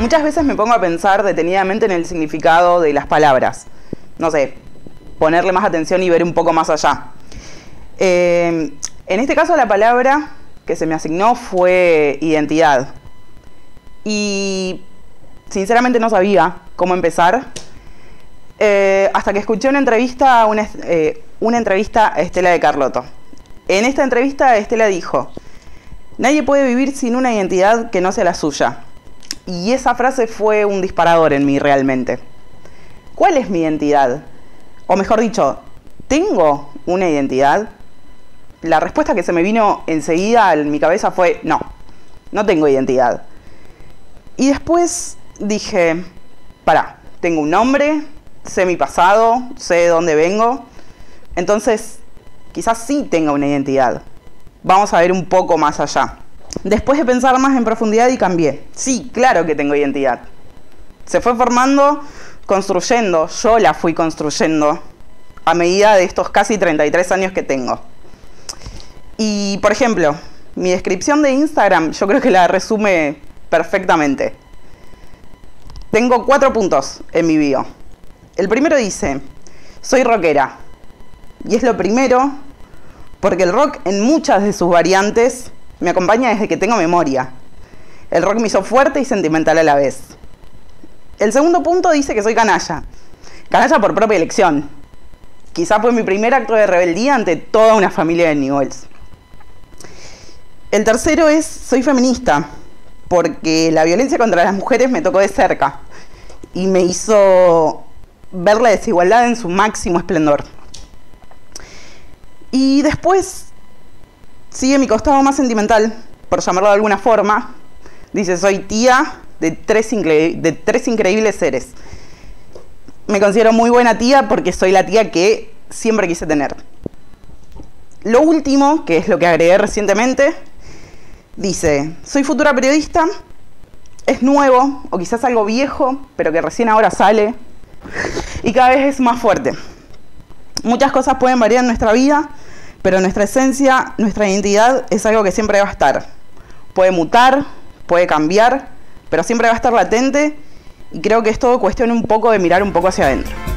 muchas veces me pongo a pensar detenidamente en el significado de las palabras. No sé, ponerle más atención y ver un poco más allá. Eh, en este caso la palabra que se me asignó fue identidad. Y sinceramente no sabía cómo empezar. Eh, hasta que escuché una entrevista, una, eh, una entrevista a Estela de Carlotto. En esta entrevista Estela dijo, nadie puede vivir sin una identidad que no sea la suya. Y esa frase fue un disparador en mí realmente. ¿Cuál es mi identidad? O mejor dicho, ¿tengo una identidad? La respuesta que se me vino enseguida en mi cabeza fue, no, no tengo identidad. Y después dije, para, tengo un nombre, sé mi pasado, sé de dónde vengo, entonces quizás sí tenga una identidad. Vamos a ver un poco más allá. Después de pensar más en profundidad y cambié. Sí, claro que tengo identidad. Se fue formando, construyendo, yo la fui construyendo a medida de estos casi 33 años que tengo. Y, por ejemplo, mi descripción de Instagram yo creo que la resume perfectamente. Tengo cuatro puntos en mi bio. El primero dice, soy rockera. Y es lo primero porque el rock en muchas de sus variantes me acompaña desde que tengo memoria. El rock me hizo fuerte y sentimental a la vez. El segundo punto dice que soy canalla. Canalla por propia elección. Quizá fue mi primer acto de rebeldía ante toda una familia de Newells. El tercero es soy feminista, porque la violencia contra las mujeres me tocó de cerca y me hizo ver la desigualdad en su máximo esplendor. Y después sigue mi costado más sentimental, por llamarlo de alguna forma. Dice, soy tía de tres, de tres increíbles seres. Me considero muy buena tía porque soy la tía que siempre quise tener. Lo último, que es lo que agregué recientemente, dice, soy futura periodista, es nuevo o quizás algo viejo, pero que recién ahora sale y cada vez es más fuerte. Muchas cosas pueden variar en nuestra vida, pero nuestra esencia, nuestra identidad es algo que siempre va a estar. Puede mutar, puede cambiar, pero siempre va a estar latente y creo que es todo cuestión un poco de mirar un poco hacia adentro.